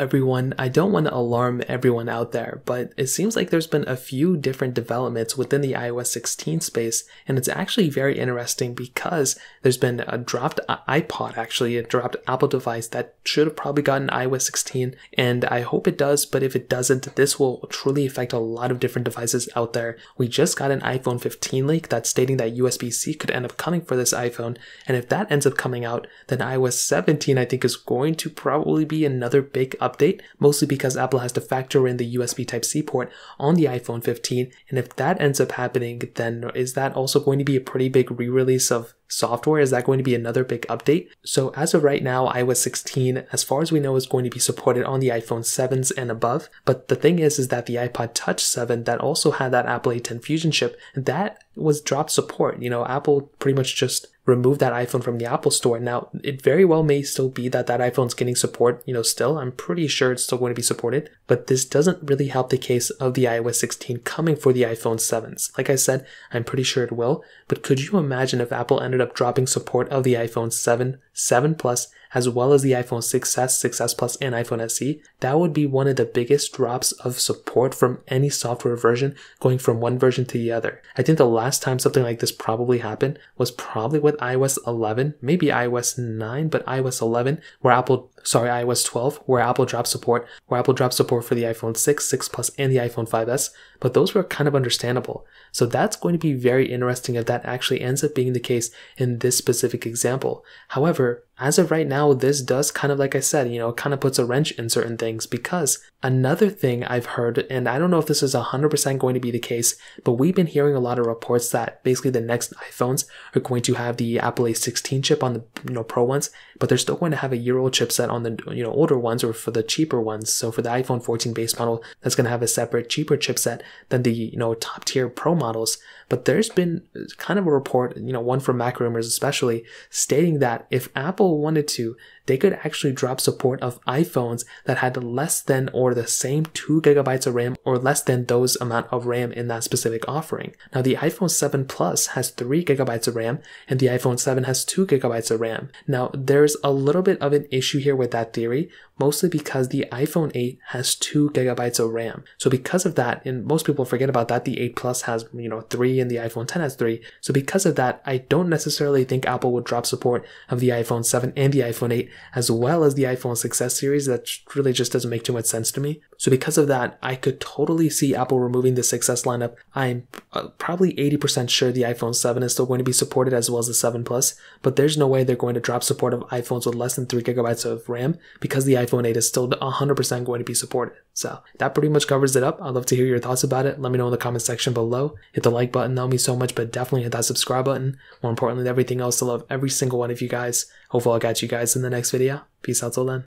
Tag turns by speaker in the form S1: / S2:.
S1: everyone. I don't want to alarm everyone out there, but it seems like there's been a few different developments within the iOS 16 space, and it's actually very interesting because there's been a dropped uh, iPod, actually, a dropped Apple device that should have probably gotten iOS 16, and I hope it does, but if it doesn't, this will truly affect a lot of different devices out there. We just got an iPhone 15 leak that's stating that USB C could end up coming for this iPhone, and if that ends up coming out, then iOS 17 I think is going to probably be another big update, mostly because Apple has to factor in the USB Type C port on the iPhone 15. And if that ends up happening, then is that also going to be a pretty big re release of software? Is that going to be another big update? So as of right now, iOS 16, as far as we know, is going to be supported on the iPhone 7s and above. But the thing is, is that the iPod Touch 7 that also had that Apple A10 Fusion chip, that was dropped support. You know, Apple pretty much just removed that iPhone from the Apple Store. Now, it very well may still be that that iPhone's getting support, you know, still. I'm pretty sure it's still going to be supported, but this doesn't really help the case of the iOS 16 coming for the iPhone 7s. Like I said, I'm pretty sure it will, but could you imagine if Apple ended up dropping support of the iPhone 7, 7 Plus, as well as the iPhone 6s, 6s Plus, and iPhone SE, that would be one of the biggest drops of support from any software version going from one version to the other. I think the last time something like this probably happened was probably with iOS 11, maybe iOS 9, but iOS 11, where Apple, sorry, iOS 12, where Apple dropped support, where Apple dropped support for the iPhone 6, 6 Plus, and the iPhone 5s, but those were kind of understandable. So that's going to be very interesting if that actually ends up being the case in this specific example. However, as of right now, this does kind of, like I said, you know, kind of puts a wrench in certain things because another thing I've heard, and I don't know if this is 100% going to be the case, but we've been hearing a lot of reports that basically the next iPhones are going to have the Apple A16 chip on the, you know, Pro ones, but they're still going to have a year old chipset on the, you know, older ones or for the cheaper ones. So for the iPhone 14 base model, that's going to have a separate, cheaper chipset than the, you know, top tier Pro models. But there's been kind of a report, you know, one from Mac Rumors especially, stating that if Apple wanted to, they could actually drop support of iPhones that had less than or the same 2 gigabytes of RAM or less than those amount of RAM in that specific offering. Now the iPhone 7 Plus has 3 gigabytes of RAM and the iPhone 7 has 2 gigabytes of RAM. Now there's a little bit of an issue here with that theory, mostly because the iPhone 8 has 2 gigabytes of RAM. So because of that, and most people forget about that, the 8 Plus has, you know, 3 and the iPhone 10 has 3. So because of that, I don't necessarily think Apple would drop support of the iPhone 7 and the iPhone 8 as well as the iPhone 6s series. That really just doesn't make too much sense to me. So because of that, I could totally see Apple removing the 6s lineup. I'm uh, probably 80% sure the iPhone 7 is still going to be supported as well as the 7 Plus, but there's no way they're going to drop support of iPhones with less than 3 gigabytes of RAM because the iPhone 8 is still 100% going to be supported. So that pretty much covers it up. I'd love to hear your thoughts about it. Let me know in the comment section below. Hit the like button, that would mean so much, but definitely hit that subscribe button. More importantly everything else, I love every single one of you guys. Hopefully I'll catch you guys in the next video. Peace out till then.